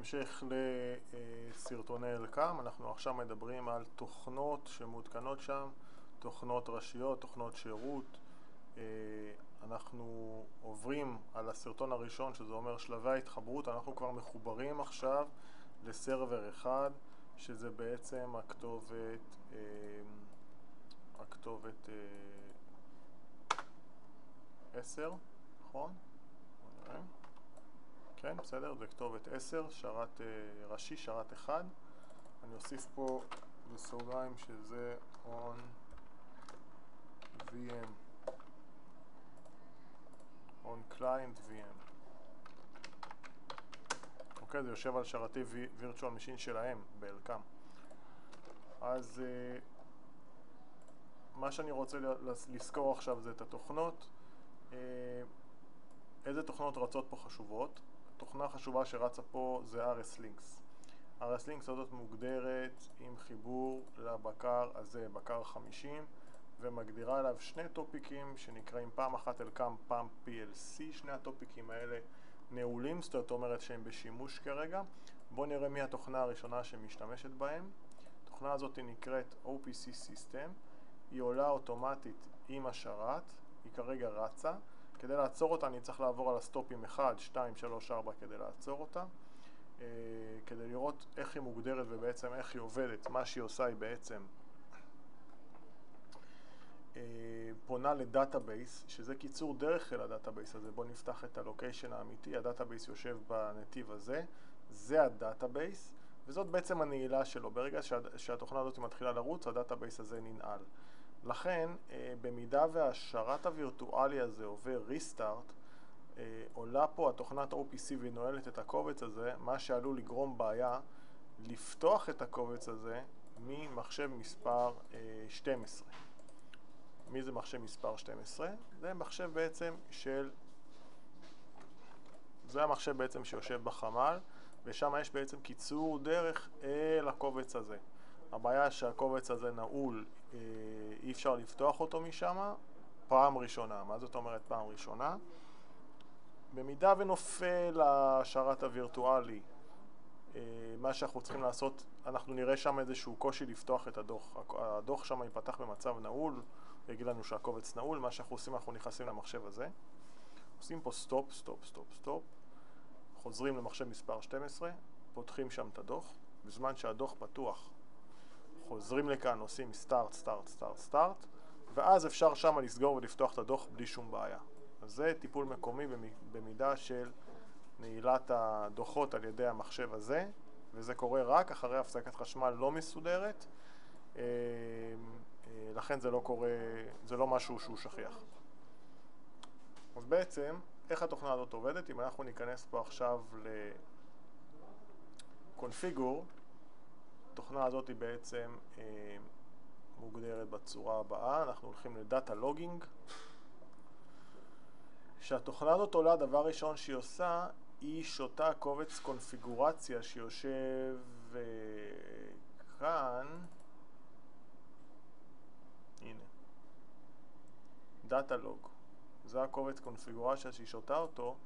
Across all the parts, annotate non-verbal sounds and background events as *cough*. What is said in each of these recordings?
בהמשך לסרטוני אלקאם, אנחנו עכשיו מדברים על תוכנות שמותקנות שם, תוכנות ראשיות, תוכנות שירות. אנחנו עוברים על הסרטון הראשון, שזה אומר שלבי ההתחברות, אנחנו כבר מחוברים עכשיו לסרבר אחד, שזה בעצם הכתובת, הכתובת 10, נכון? כן, בסדר, זה כתובת 10, שרת ראשי, שרת 1. אני אוסיף פה בסוגריים שזה on VM, on client VM. אוקיי, זה יושב על שרתי virtual machine שלהם, באלקאם. אז מה שאני רוצה לזכור עכשיו זה את התוכנות. איזה תוכנות רצות פה חשובות? תוכנה חשובה שרצה פה זה RSLinks. RSLinks הזאת מוגדרת עם חיבור לבקר הזה, בקר 50, ומגדירה אליו שני טופיקים שנקראים פעם אחת אלקאם, פעם PLC. שני הטופיקים האלה נעולים, זאת אומרת שהם בשימוש כרגע. בואו נראה מי התוכנה הראשונה שמשתמשת בהם. התוכנה הזאת נקראת OPC System. היא עולה אוטומטית עם השרת, היא כרגע רצה. כדי לעצור אותה אני צריך לעבור על הסטופים 1, 2, 3, 4 כדי לעצור אותה. כדי לראות איך היא מוגדרת ובעצם איך היא עובדת. מה שהיא עושה היא בעצם פונה ל database, שזה קיצור דרך אל ה database הזה. בואו נפתח את ה location האמיתי, ה database יושב בנתיב הזה, זה ה database, וזאת בעצם הנעילה שלו. ברגע שהתוכנה הזאת מתחילה לרוץ, ה database הזה ננעל. לכן, במידה והשרת הווירטואלי הזה עובר restart, עולה פה התוכנת OPC והיא נועלת את הקובץ הזה, מה שעלול לגרום בעיה לפתוח את הקובץ הזה ממחשב מספר 12. מי זה מחשב מספר 12? זה מחשב בעצם של... זה המחשב בעצם שיושב בחמ"ל, ושם יש בעצם קיצור דרך אל הקובץ הזה. הבעיה שהקובץ הזה נעול, אי אפשר לפתוח אותו משם פעם ראשונה. מה זאת אומרת פעם ראשונה? במידה ונופל השרת הווירטואלי, מה שאנחנו צריכים לעשות, אנחנו נראה שם איזשהו קושי לפתוח את הדוח. הדוח שם ייפתח במצב נעול, יגיד לנו שהקובץ נעול, מה שאנחנו עושים, אנחנו נכנסים למחשב הזה, עושים פה stop, stop, stop, stop, חוזרים למחשב מספר 12, פותחים שם את הדוח, בזמן שהדוח פתוח, חוזרים לכאן, עושים start, start, start, start, ואז אפשר שם לסגור ולפתוח את הדוח בלי שום בעיה. אז זה טיפול מקומי במידה של נעילת הדוחות על ידי המחשב הזה, וזה קורה רק אחרי הפסקת חשמל לא מסודרת, לכן זה לא קורה, זה לא משהו שהוא שכיח. אז בעצם, איך התוכנה הזאת עובדת? אם אנחנו ניכנס פה עכשיו לקונפיגור, התוכנה הזאת היא בעצם מוגדרת בצורה הבאה, אנחנו הולכים לדאטה לוגינג. כשהתוכנה הזאת עולה, דבר ראשון שהיא עושה, היא שותה קובץ קונפיגורציה שיושב כאן, הנה, דאטה לוג. זה הקובץ קונפיגורציה שהיא שותה אותו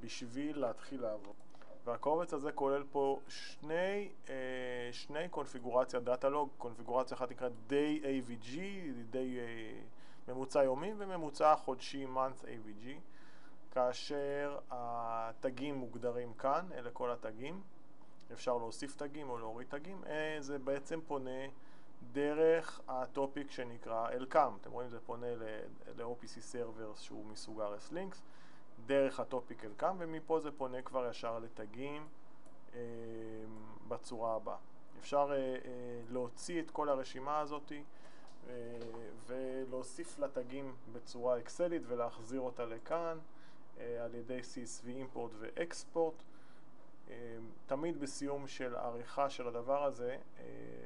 בשביל להתחיל לעבוד. והקובץ הזה כולל פה שני, שני קונפיגורציה דאטה לוג, קונפיגורציה אחת נקראת day AVG, day ממוצע יומי וממוצע חודשי month AVG, כאשר התגים מוגדרים כאן, אלה כל התגים, אפשר להוסיף תגים או להוריד תגים, זה בעצם פונה דרך הטופיק שנקרא אלקאם, אתם רואים זה פונה ל-OPC Servers שהוא מסוג RSLinks, דרך הטופיק אלקאם, ומפה זה פונה כבר ישר לתגים אה, בצורה הבאה. אפשר אה, אה, להוציא את כל הרשימה הזאת אה, ולהוסיף לתגים בצורה אקסלית ולהחזיר אותה לכאן על ידי CSV ו-export. אה, תמיד בסיום של עריכה של הדבר הזה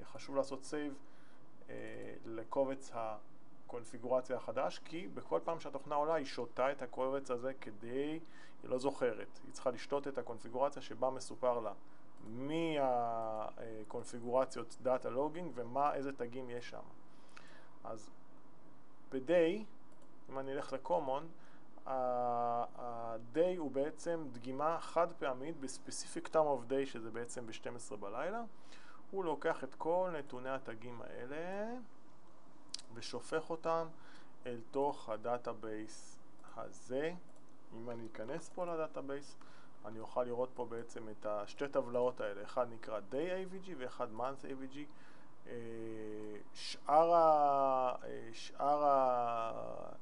חשוב לעשות אה, לקובץ ה... קונפיגורציה החדש, כי בכל פעם שהתוכנה עולה היא שותה את הקובץ הזה כדי, היא לא זוכרת, היא צריכה לשתות את הקונפיגורציה שבה מסופר לה מי הקונפיגורציות דאטה לוגינג ומה, איזה תגים יש שם. אז ב-day, אם אני אלך ל-common, ה-day הוא בעצם דגימה חד פעמית ב-specific time of day שזה בעצם ב-12 בלילה הוא לוקח את כל נתוני התגים האלה ושופך אותם אל תוך ה database הזה אם אני אכנס פה ל database אני אוכל לראות פה בעצם את השתי טבלאות האלה. אחד נקרא day AVG ואחד month AVG אה, שאר ה... אה, שאר ה...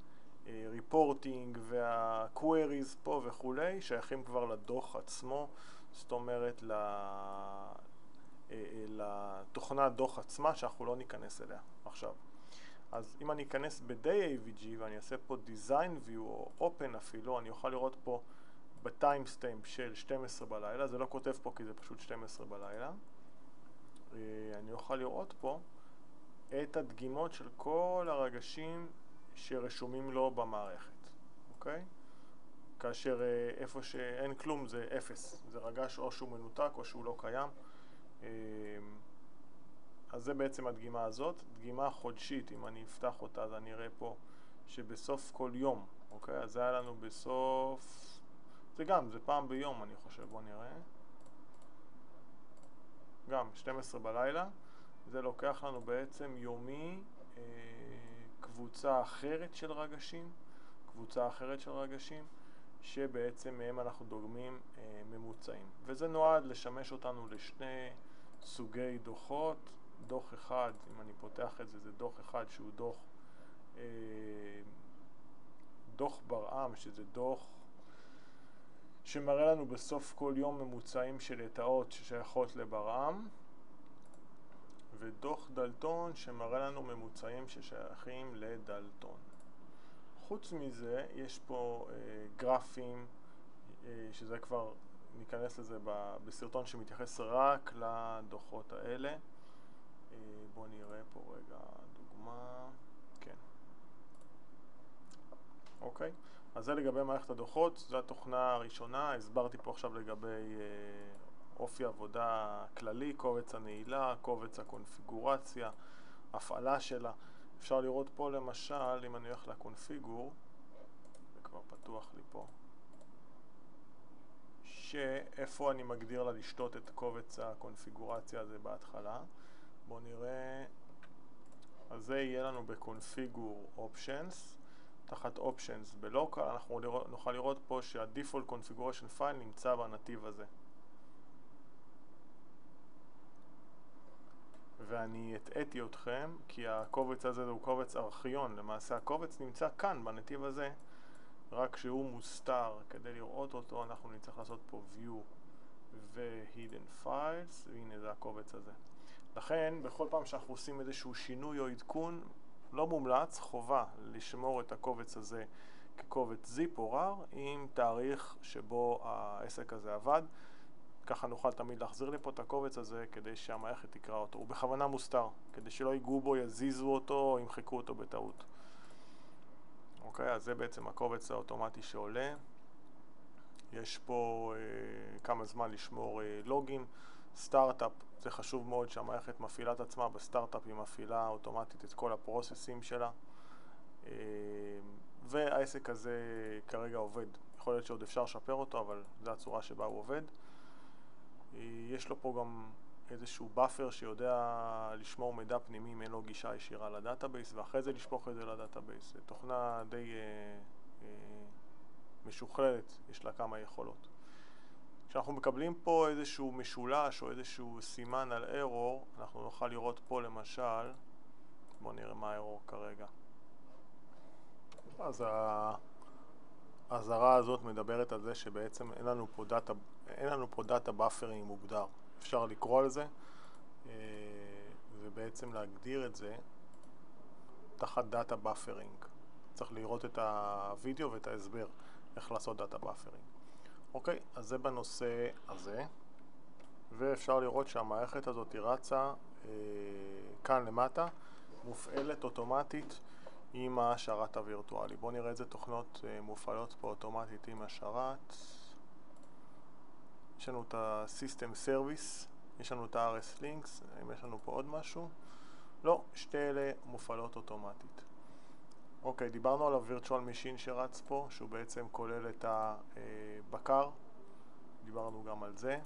reporting וה-queries פה וכולי שייכים כבר לדוח עצמו, זאת אומרת אה, אה, לתוכנת דוח עצמה שאנחנו לא ניכנס אליה עכשיו. אז אם אני אכנס ב-day AVG ואני אעשה פה design view או open אפילו, אני אוכל לראות פה ב timestamp של 12 בלילה, זה לא כותב פה כי זה פשוט 12 בלילה. אה, אני אוכל לראות פה את הדגימות של כל הרגשים שרשומים לו במערכת, אוקיי? כאשר אה, איפה שאין כלום זה אפס, זה רגש או שהוא מנותק או שהוא לא קיים. אה, אז זה בעצם הדגימה הזאת. דגימה חודשית, אם אני אפתח אותה אז אני אראה פה שבסוף כל יום, אוקיי? אז זה היה לנו בסוף... זה גם, זה פעם ביום אני חושב, בואו נראה. גם, 12 בלילה. זה לוקח לנו בעצם יומי אה, קבוצה אחרת של רגשים, קבוצה אחרת של רגשים, שבעצם מהם אנחנו דוגמים אה, ממוצעים. וזה נועד לשמש אותנו לשני סוגי דוחות. דוח אחד, אם אני פותח את זה, זה דוח אחד שהוא דוח, אה, דוח ברעם, שזה דוח שמראה לנו בסוף כל יום ממוצעים של לטאות ששייכות לברעם. ודוח דלטון שמראה לנו ממוצעים ששייכים לדלטון. חוץ מזה, יש פה אה, גרפים, אה, שזה כבר, ניכנס לזה ב, בסרטון שמתייחס רק לדוחות האלה. אה, בואו נראה פה רגע דוגמה, כן. אוקיי, אז זה לגבי מערכת הדוחות, זו התוכנה הראשונה, הסברתי פה עכשיו לגבי אה, אופי עבודה כללי, קובץ הנעילה, קובץ הקונפיגורציה, הפעלה שלה. אפשר לראות פה למשל, אם אני הולך לקונפיגור, זה כבר פתוח לי פה, שאיפה אני מגדיר לה לשתות את קובץ הקונפיגורציה הזה בהתחלה. בואו נראה, אז זה יהיה לנו בקונפיגור אופשנס. תחת אופשנס בלוקל אנחנו נוכל לראות פה שה-default configuration file נמצא בנתיב הזה. ואני הטעיתי אתכם כי הקובץ הזה הוא קובץ ארכיון, למעשה הקובץ נמצא כאן בנתיב הזה רק שהוא מוסתר, כדי לראות אותו אנחנו נצטרך לעשות פה view ו-hidden files. והנה זה הקובץ הזה. לכן בכל פעם שאנחנו עושים איזשהו שינוי או עדכון לא מומלץ, חובה לשמור את הקובץ הזה כקובץ zip או rar עם תאריך שבו העסק הזה עבד ככה נוכל תמיד להחזיר לפה את הקובץ הזה כדי שהמערכת תקרא אותו. הוא בכוונה מוסתר, כדי שלא ייגעו בו, יזיזו אותו או ימחקו אותו בטעות. אוקיי, אז זה בעצם הקובץ האוטומטי שעולה. יש פה אה, כמה זמן לשמור אה, לוגים. סטארט-אפ, זה חשוב מאוד שהמערכת מפעילה את עצמה, בסטארט-אפ היא מפעילה אוטומטית את כל הפרוססים שלה. אה, והעסק הזה כרגע עובד. יכול להיות שעוד אפשר לשפר אותו, אבל זו הצורה שבה הוא עובד. יש לו פה גם איזשהו buffer שיודע לשמור מידע פנימי אם אין לו גישה ישירה ל database ואחרי זה לשפוך את זה ל database. תוכנה די אה, אה, משוכללת, יש לה כמה יכולות. כשאנחנו מקבלים פה איזשהו משולש או איזשהו סימן על ארור, אנחנו נוכל לראות פה למשל, בואו נראה מה הארור כרגע. אז האזהרה הזאת מדברת על זה שבעצם אין לנו פה data אין לנו פה data buffering מוגדר. אפשר לקרוא על זה אה, ובעצם להגדיר את זה תחת data buffering. צריך לראות את הווידאו ואת ההסבר איך לעשות data buffering. אוקיי, אז זה בנושא הזה ואפשר לראות שהמערכת הזאת רצה אה, כאן למטה, מופעלת אוטומטית עם השרת הווירטואלי. בואו נראה איזה תוכנות אה, מופעלות פה אוטומטית עם השרת. יש לנו את ה-System Service, יש לנו את ה- RSLinx, האם יש לנו פה עוד משהו? לא, שתי אלה מופעלות אוטומטית. אוקיי, דיברנו על ה-Virtual Machine שרץ פה, שהוא בעצם כולל את הבקר, דיברנו גם על זה.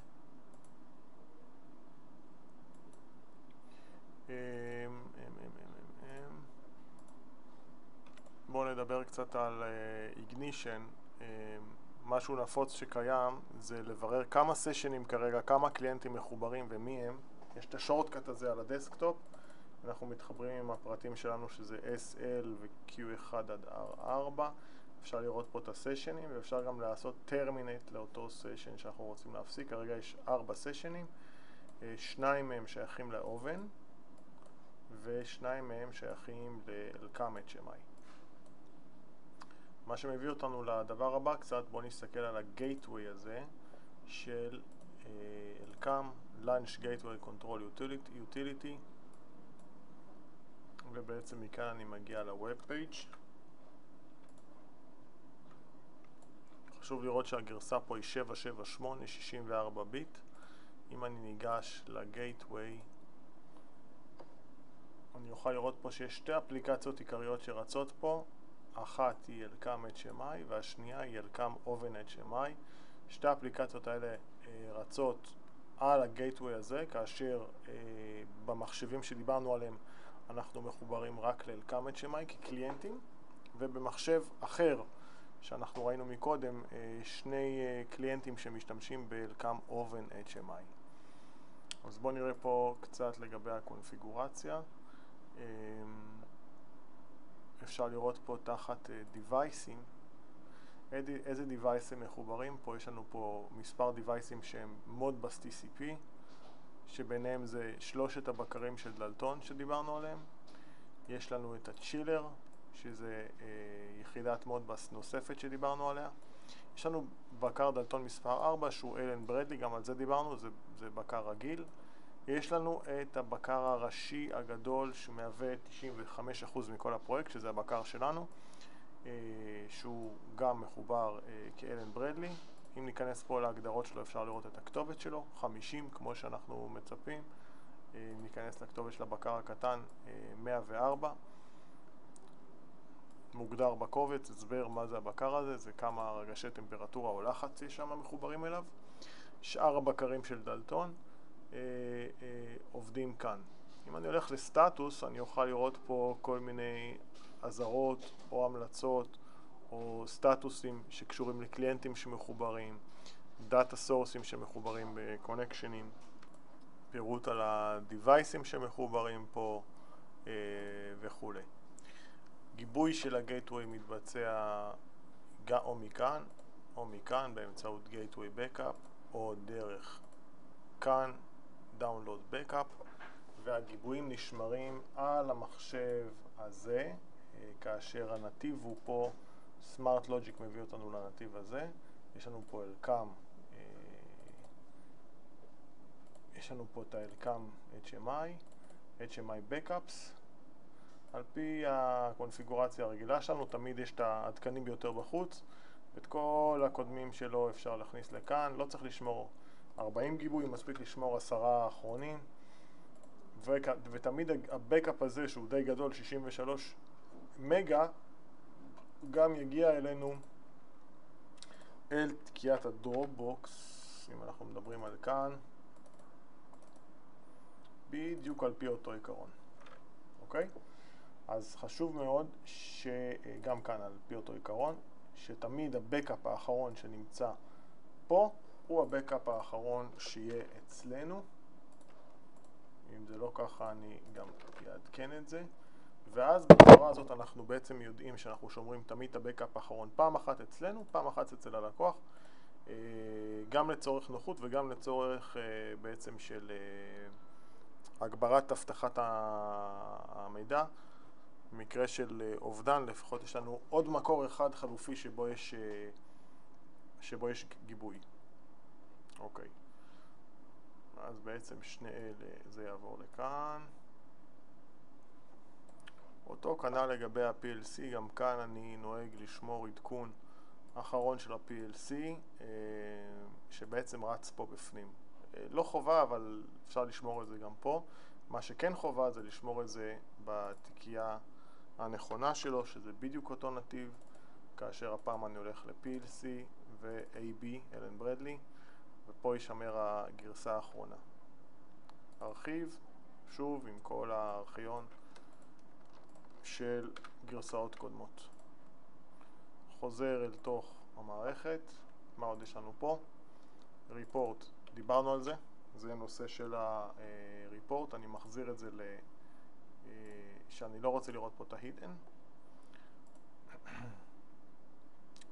אמ, אמ, אמ, בואו נדבר קצת על Ignition. משהו נפוץ שקיים זה לברר כמה סשנים כרגע, כמה קליינטים מחוברים ומי הם. יש את ה shortcut הזה על ה desktop. אנחנו מתחברים עם הפרטים שלנו שזה SL ו-Q1 עד R4 אפשר לראות פה את הסשנים ואפשר גם לעשות טרמינט לאותו סשן שאנחנו רוצים להפסיק. כרגע יש ארבע סשנים אה, שניים מהם שייכים לאובן ושניים מהם שייכים לאלקאמת שמאי. מה שמביא אותנו לדבר הבא קצת בואו נסתכל על הגייטווי הזה של אלקאם Launch Gateway Control Utility ובעצם מכאן אני מגיע לווב פייג' חשוב לראות שהגרסה פה היא 778, 64 ביט. אם אני ניגש לגייטווי אני אוכל לראות פה שיש שתי אפליקציות עיקריות שרצות פה. אחת היא אלקאם HMI והשנייה היא אלקאם אובן HMI שתי האפליקציות האלה אה, רצות על הגייטווי הזה כאשר אה, במחשבים שדיברנו עליהם אנחנו מחוברים רק לאלקאם HMI כקליינטים ובמחשב אחר שאנחנו ראינו מקודם אה, שני אה, קליינטים שמשתמשים באלקאם אובן HMI אז בואו נראה פה קצת לגבי הקונפיגורציה. אמ, אפשר לראות פה תחת דיווייסים אה, איזה דיווייסים מחוברים? פה יש לנו פה מספר דיווייסים שהם מודבס TCP שביניהם זה שלושת הבקרים של דלתון שדיברנו עליהם. יש לנו את הצ'ילר, שזה אה, יחידת מודבס נוספת שדיברנו עליה. יש לנו בקר דלתון מספר 4 שהוא אלן ברדלי, גם על זה דיברנו, זה, זה בקר רגיל. יש לנו את הבקר הראשי הגדול שמהווה 95% מכל הפרויקט, שזה הבקר שלנו, אה, שהוא גם מחובר אה, כאלן ברדלי. אם ניכנס פה להגדרות שלו אפשר לראות את הכתובת שלו, 50 כמו שאנחנו מצפים, אם אה, ניכנס לכתובת של הבקר הקטן, 104, אה, מוגדר בקובץ, הסבר מה זה הבקר הזה, זה כמה רגשי טמפרטורה או לחץ יש שם מחוברים אליו. שאר הבקרים של דלתון אה, אה, עובדים כאן. אם אני הולך לסטטוס אני אוכל לראות פה כל מיני אזהרות או המלצות או סטטוסים שקשורים לקליינטים שמחוברים, data סורסים שמחוברים בקונקשנים, פירוט על הדיווייסים שמחוברים פה אה, וכולי. גיבוי של ה gateway מתבצע או מכאן או מכאן באמצעות gateway backup או דרך כאן download backup והגיבויים נשמרים על המחשב הזה אה, כאשר הנתיב הוא פה סמארט לוג'יק מביא אותנו לנתיב הזה, יש לנו פה אלקאם, אה, יש לנו פה את האלקאם HMI, HMI Backups, על פי הקונפיגורציה הרגילה שלנו, תמיד יש את העדכנים ביותר בחוץ, את כל הקודמים שלו אפשר להכניס לכאן, לא צריך לשמור 40 גיבוי, מספיק לשמור עשרה האחרונים, ותמיד הבקאפ הזה שהוא די גדול, 63 מגה, גם יגיע אלינו אל תקיעת הדרופבוקס, אם אנחנו מדברים על כאן, בדיוק על פי אותו עיקרון, אוקיי? אז חשוב מאוד שגם כאן על פי אותו עיקרון, שתמיד הבקאפ האחרון שנמצא פה הוא הבקאפ האחרון שיהיה אצלנו. אם זה לא ככה אני גם אעדכן את זה. ואז בצורה הזאת אנחנו בעצם יודעים שאנחנו שומרים תמיד את הבקאפ האחרון פעם אחת אצלנו, פעם אחת אצל הלקוח, אה, גם לצורך נוחות וגם לצורך אה, בעצם של אה, הגברת אבטחת המידע. במקרה של אובדן לפחות יש לנו עוד מקור אחד חלופי שבו יש, שבו יש גיבוי. אוקיי. אז בעצם שני אלה, זה יעבור לכאן. אותו כנ"ל לגבי ה-PLC, גם כאן אני נוהג לשמור עדכון אחרון של ה-PLC אה, שבעצם רץ פה בפנים. אה, לא חובה, אבל אפשר לשמור את זה גם פה. מה שכן חובה זה לשמור את זה בתיקייה הנכונה שלו, שזה בדיוק אותו נתיב, כאשר הפעם אני הולך ל-PLC ו-AB, אלן ברדלי, ופה יישמר הגרסה האחרונה. ארכיב, שוב עם כל הארכיון של גרסאות קודמות. חוזר אל תוך המערכת, מה עוד יש לנו פה? ריפורט, דיברנו על זה, זה נושא של הריפורט, אני מחזיר את זה ל... אה, שאני לא רוצה לראות פה את ההידן.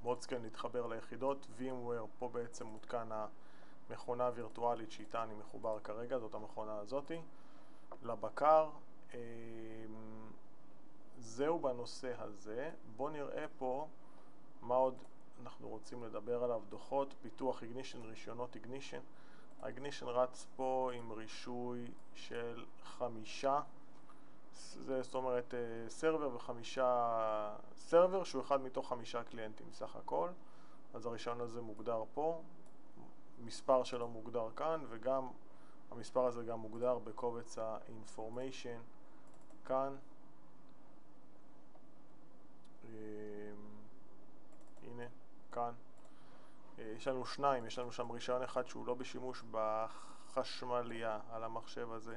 מודסקן *coughs* להתחבר ליחידות, VMware פה בעצם מותקן המכונה הווירטואלית שאיתה אני מחובר כרגע, זאת המכונה הזאתי, לבקר. זהו בנושא הזה. בואו נראה פה מה עוד אנחנו רוצים לדבר עליו, דוחות, פיתוח איגנישן, רישיונות איגנישן. האיגנישן רץ פה עם רישוי של חמישה, זה זאת אומרת סרבר אה, וחמישה, סרבר שהוא אחד מתוך חמישה קליינטים סך הכל, אז הרישיון הזה מוגדר פה, מספר שלו מוגדר כאן וגם המספר הזה גם מוגדר בקובץ ה-information כאן. אמ, הנה, כאן. אה, יש לנו שניים, יש לנו שם רישיון אחד שהוא לא בשימוש בחשמליה על המחשב הזה.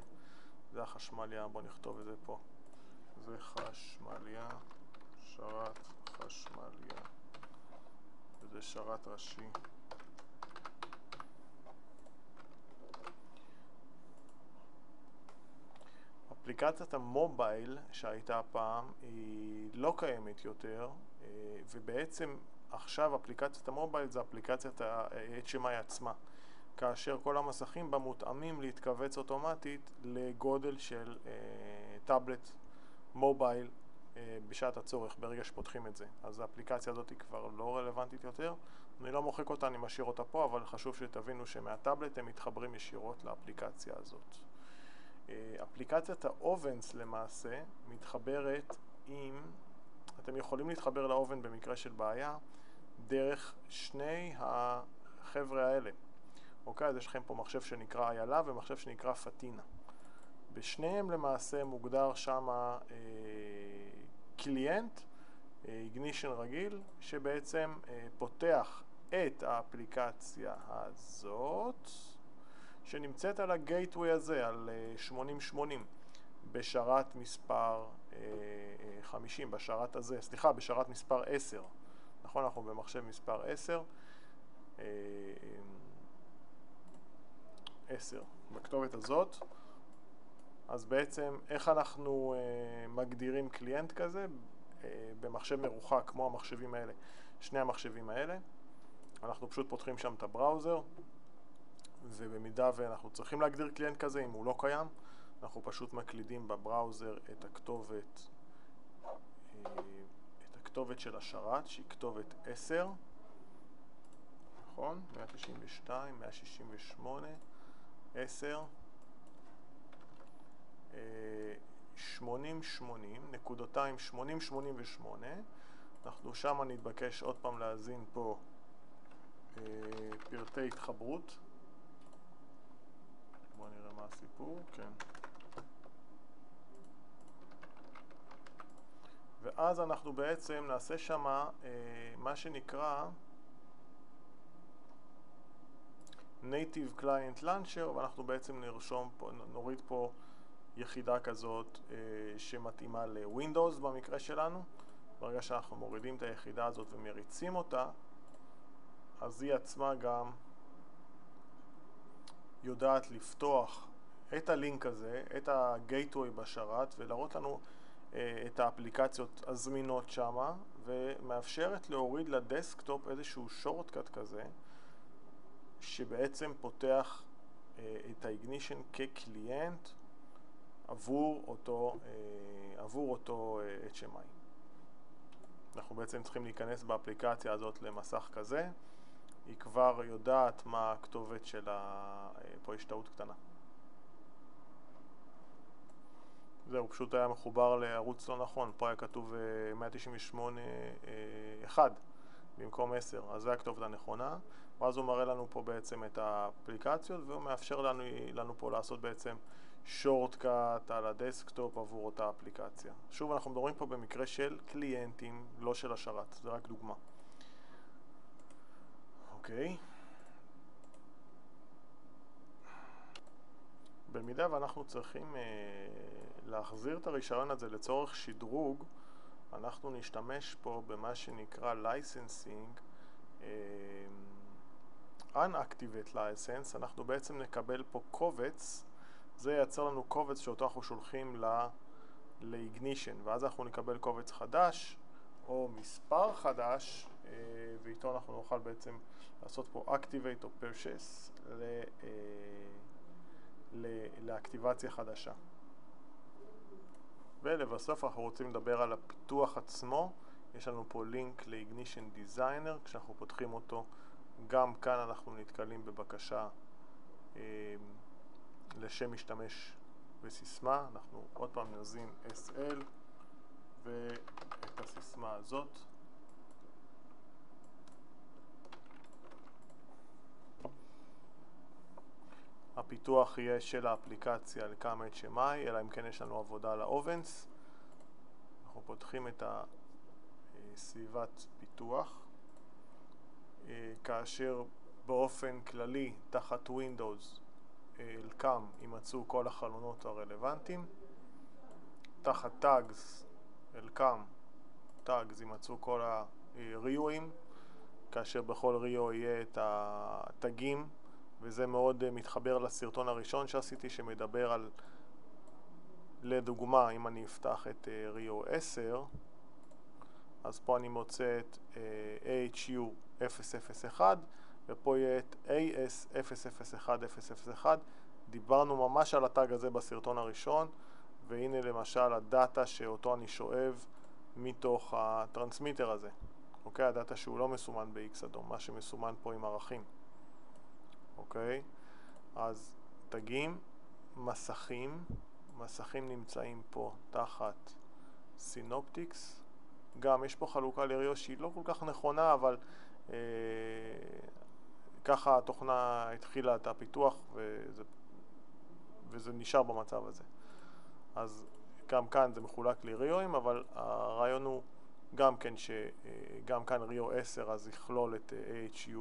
זה החשמליה, בואו נכתוב את זה פה. זה חשמליה, שרת חשמליה. וזה שרת ראשי. אפליקציית המובייל שהייתה פעם היא לא קיימת יותר אה, ובעצם עכשיו אפליקציית המובייל זה אפליקציית ה-HMI עצמה כאשר כל המסכים בה מותאמים להתכווץ אוטומטית לגודל של אה, טאבלט מובייל אה, בשעת הצורך ברגע שפותחים את זה. אז האפליקציה הזאת היא כבר לא רלוונטית יותר. אני לא מוחק אותה, אני משאיר אותה פה אבל חשוב שתבינו שמהטאבלט הם מתחברים ישירות לאפליקציה הזאת אפליקציית האובנס למעשה מתחברת עם, אתם יכולים להתחבר לאובן במקרה של בעיה דרך שני החבר'ה האלה. אוקיי, אז יש לכם פה מחשב שנקרא איילה ומחשב שנקרא פטינה. בשניהם למעשה מוגדר שם אה, קליינט, איגנישן אה, רגיל, שבעצם אה, פותח את האפליקציה הזאת שנמצאת על הגייטווי הזה, על 8080, אה, בשרת מספר 50, אה, בשרת הזה, סליחה, בשרת מספר 10. נכון, אנחנו במחשב מספר 10. 10, אה, בכתובת הזאת. אז בעצם איך אנחנו מגדירים קליינט כזה במחשב מרוחק כמו המחשבים האלה, שני המחשבים האלה. אנחנו פשוט פותחים שם את הבראוזר, ובמידה ואנחנו צריכים להגדיר קליינט כזה, אם הוא לא קיים, אנחנו פשוט מקלידים בבראוזר את הכתובת, אה, את הכתובת של השרת, שהיא כתובת 10, נכון? 192, 168, 10, 80, 80, נקודותיים 80, 88, אנחנו שם נתבקש עוד פעם להזין פה אה, פרטי התחברות הסיפור, כן. ואז אנחנו בעצם נעשה שם אה, מה שנקרא Native Client Launcher ואנחנו בעצם נרשום פה, נוריד פה יחידה כזאת אה, שמתאימה ל-Windows במקרה שלנו ברגע שאנחנו מורידים את היחידה הזאת ומריצים אותה אז היא עצמה גם יודעת לפתוח את הלינק הזה, את הגייטווי בשרת ולהראות לנו אה, את האפליקציות הזמינות שמה ומאפשרת להוריד לדסקטופ איזשהו שורטקאט כזה שבעצם פותח אה, את האיגנישן כקליינט עבור אותו, אה, עבור אותו HMI. אנחנו בעצם צריכים להיכנס באפליקציה הזאת למסך כזה היא כבר יודעת מה הכתובת של ה... פה יש טעות קטנה זהו, פשוט היה מחובר לערוץ לא נכון, פה היה כתוב 198 1 אה, במקום 10, אז זה הכתובת הנכונה ואז הוא מראה לנו פה בעצם את האפליקציות והוא מאפשר לנו, לנו פה לעשות בעצם shortcut על ה desktop עבור אותה אפליקציה. שוב, אנחנו מדברים פה במקרה של קליינטים, לא של השרת, זה רק דוגמה. אוקיי. במידה ואנחנו צריכים אה, להחזיר את הרישיון הזה לצורך שדרוג, אנחנו נשתמש פה במה שנקרא licensing אה, unactivate license, אנחנו בעצם נקבל פה קובץ, זה ייצר לנו קובץ שאותו אנחנו שולחים ל-ignition, ואז אנחנו נקבל קובץ חדש או מספר חדש, אה, ואיתו אנחנו נוכל בעצם לעשות פה activate או purchase אה, לאקטיבציה חדשה. ולבסוף אנחנו רוצים לדבר על הפיתוח עצמו, יש לנו פה לינק ל-ignition designer, כשאנחנו פותחים אותו גם כאן אנחנו נתקלים בבקשה אה, לשם משתמש וסיסמה, אנחנו עוד פעם נזין SL ואת הסיסמה הזאת הפיתוח יהיה של האפליקציה לכמה HMI, אלא אם כן יש לנו עבודה על האובנס. אנחנו פותחים את הסביבת פיתוח, אה, כאשר באופן כללי תחת Windows אלקם יימצאו כל החלונות הרלוונטיים. תחת Tags אלקם Tags יימצאו כל הריואים, כאשר בכל ריו יהיה את התגים וזה מאוד uh, מתחבר לסרטון הראשון שעשיתי שמדבר על, לדוגמה, אם אני אפתח את uh, ריו 10, אז פה אני מוצא את uh, HU 001 ופה יהיה את AS 001001. דיברנו ממש על הטאג הזה בסרטון הראשון, והנה למשל הדאטה שאותו אני שואב מתוך הטרנסמיטר הזה. אוקיי? הדאטה שהוא לא מסומן ב-X אדום, מה שמסומן פה עם ערכים. אוקיי? אז תגים, מסכים, מסכים נמצאים פה תחת סינופטיקס. גם יש פה חלוקה לריו שהיא לא כל כך נכונה, אבל אה, ככה התוכנה התחילה את הפיתוח וזה, וזה נשאר במצב הזה. אז גם כאן זה מחולק לריואים, אבל הרעיון הוא גם כן שגם כאן ריו 10 אז יכלול את HU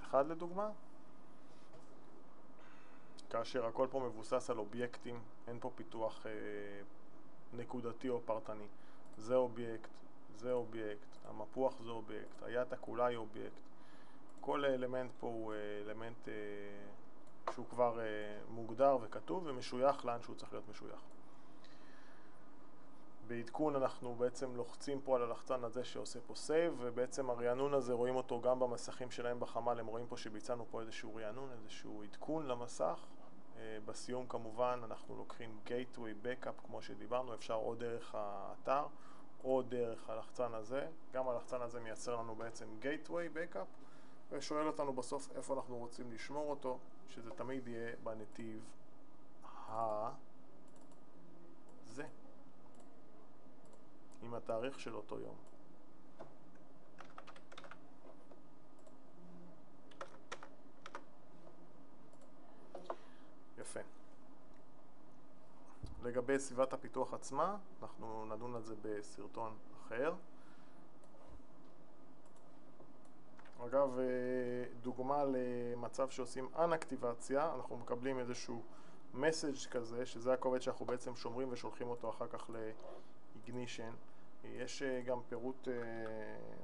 001 לדוגמה. כאשר הכל פה מבוסס על אובייקטים, אין פה פיתוח אה, נקודתי או פרטני. זה אובייקט, זה אובייקט, המפוח זה אובייקט, היט"א כולה היא אובייקט. כל אלמנט פה הוא אה, אלמנט אה, שהוא כבר אה, מוגדר וכתוב ומשוייך לאן שהוא צריך להיות משוייך. בעדכון אנחנו בעצם לוחצים פה על הלחצן הזה שעושה פה save ובעצם הרענון הזה רואים אותו גם במסכים שלהם בחמ"ל, הם רואים פה שביצענו פה איזשהו רענון, איזשהו עדכון למסך בסיום כמובן אנחנו לוקחים Gateway Backup כמו שדיברנו, אפשר או דרך האתר או דרך הלחצן הזה, גם הלחצן הזה מייצר לנו בעצם Gateway Backup ושואל אותנו בסוף איפה אנחנו רוצים לשמור אותו, שזה תמיד יהיה בנתיב ה... זה, עם התאריך של אותו יום. יפה. לגבי סביבת הפיתוח עצמה, אנחנו נדון על זה בסרטון אחר. אגב, אה, דוגמה למצב שעושים אנאקטיבציה, אנחנו מקבלים איזשהו מסאג' כזה, שזה הקובץ שאנחנו בעצם שומרים ושולחים אותו אחר כך ל-ignition. יש אה, גם פירוט אה,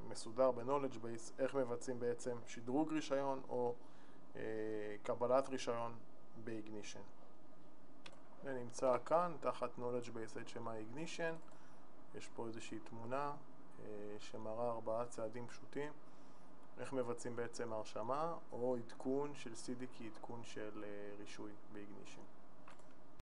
מסודר ב-knowledge base, איך מבצעים בעצם שדרוג רישיון או קבלת רישיון ב-ignition. זה נמצא כאן, תחת knowledge base HMI ignition. יש פה איזושהי תמונה שמראה ארבעה צעדים פשוטים. איך מבצעים בעצם הרשמה או עדכון של CD כעדכון של רישוי באיגנישן.